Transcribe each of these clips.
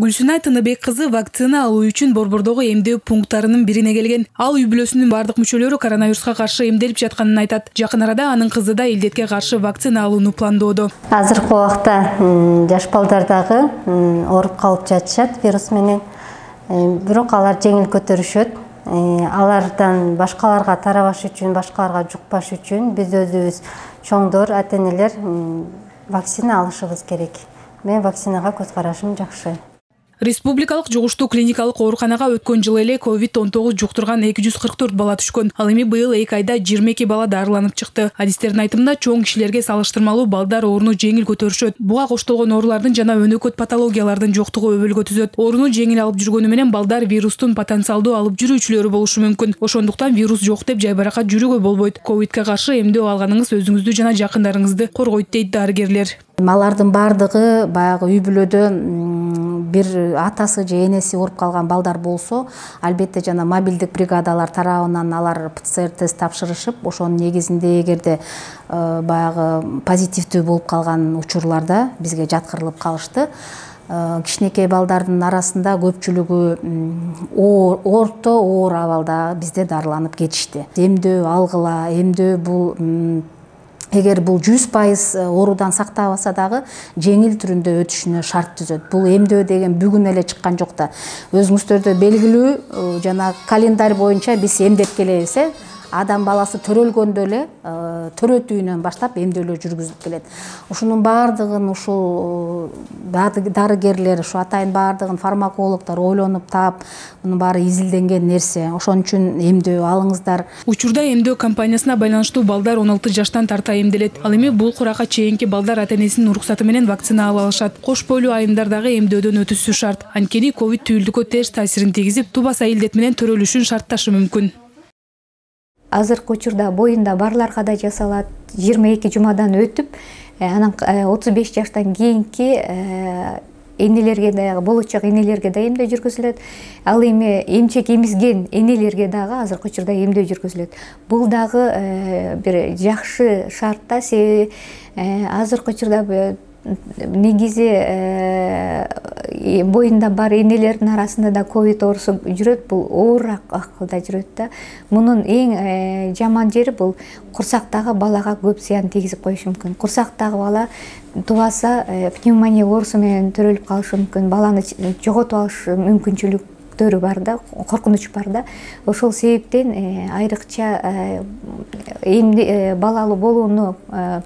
гүлсүнай тыныбек кызы вакцина алуу үчүн борбордогу эмдөө пункттарынын бирине келген. Ал үй бүлөсүнүн баардык мүчөлөрү коронавируска каршы эмделип жатканын айтат. Жакын арада анын кызы да илдетке каршы вакцина алууну пландоодо. Азыркы убакта жаш балдар дагы ооруп калып жатышат вирус менен. Э, бирок алар жеңил көтөрүшөт. Э, алардан башкаларга тарабаш үчүн башкаларга жукпаш үчүн биз өзүбүз чоңдор ата энелер вакцина алышыбыз керек. Мен вакцинага көз карашым жакшы республикалык жугуштуу клиникалык ооруканага өткөн жылы эле ковид он тогуз жуктурган эки жүз кырк төрт бала түшкөн. Ал эми быйыл эки айда жыйырма эки бала дарыланып чыкты. Адистердин айтымында чоң кишилерге салыштырмалуу балдар ооруну жеңил көтөрүшөт. Буга коштолгон оорулардын жана өнөкөт патологиялардын жоктугу өбөлгө түзөт. Ооруну жеңил алып жүргөнү менен балдар вирустун потенциалдуу алып жүрүүчүлөрү болушу мүмкүн. Ошондуктан вирус жок деп жайбаракат жүрүүгө болбойт. Ковидке каршы эмдөө алганыңыз өзүңүздү жана жакындарыңызды коргойт дейт дарыгерлер алардын баардыгы баягы үй бүлөдө бир атасы же энеси ооруп калган балдар болсо албетте жана мобилдик бригадалар тарабынан алар пцр тест тапшырышып ошонун негизинде эгерде э, баягы позитивдүү болуп калган учурларда бизге жаткырылып калышты. Э, кичинекей балдардын арасында көпчүлүгү орто оор абалда бизде дарыланып кетишти. Эмдөө алгыла эмдөө бул эгер бул жүз пайыз э, оорудан сактабаса дагы жеңил түрүндө өтүшүнө шарт түзөт бул эмдөө деген бүгүн эле чыккан жок да өзүңүздөрдө белгилүү э, жана календарь боюнча биз эмдеп келебиз э адам баласы төрөлгөндө эле э, төрөтүүнөн баштап эмдөөлөр жүргүзүлүп келет. Ушунун баардыгын ушул э, дарыгерлер ушу атайын баардыгын фармакологдор ойлонуп таап мунун баары изилденген нерсе. Ошон үчүн эмдөө алыңыздар. Учурда эмдөө кампаниясына байланыштуу балдар он алты жаштан тарта эмделет. Ал эми бул куракка чейинки балдар ата энесинин уруксаты менен вакцина ала алышат. Кош бойлуу айымдар дагы эмдөөдөн өтүшү шарт. Анткени ковид түйүлдүккө терс таасирин тийгизип тубаса илдет менен төрөлүшүн шартташы мүмкүн азыркы учурда боюнда барларга да жасалат. жыйырма эки жумадан өтүп э, анан э, отуз беш жаштан кийинки э, энелерге дагы болочок энелерге да эмдөө жүргүзүлөт? Ал эми эмчек эмизген энелерге дагы азыркы учурда эмдөө жүргүзүлөт? Бул дагы бир жакшы шарт да себеби азыркы учурда негизи боюнда бар энелердин арасында да ковид оорусу жүрөт бул оор акыбалда жүрөт да. Мунун эң э, жаман жери бул курсактагы балага көп зыян тийгизип коюшу мүмкүн. Курсактагы бала тубаса э, пневмония оорусу менен төрөлүп калышы мүмкүн. Баланы жоготуп алыш мүмкүнчүлүк бар да коркунуч бар да. Ошол себептен э, айрыкча эмди балалуу болууну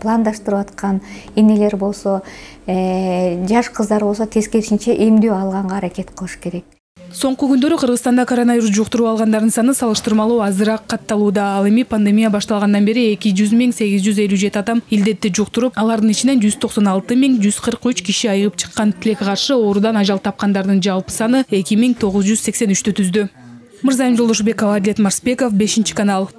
пландаштырып аткан энелер болсо жаш кыздар болсо тескерисинче эмдөө алганга аракет кылыш керек соңку күндөрү кыргызстанда коронавирус жуктуруп алгандардын саны салыштырмалуу азыраак катталууда. Ал эми пандемия башталгандан бери эки жүз миң сегиз жүз элүү жети адам илдетти жуктуруп алардын ичинен жүз токсон алты миң жүз кырк үч киши айыгып чыккан. Тилекке каршы оорудан ажал тапкандардын жалпы саны эки миң тогуз жүз сексен үчтү түздү. Мырзайым жолдошбекова адилет марсбеков бешинчи канал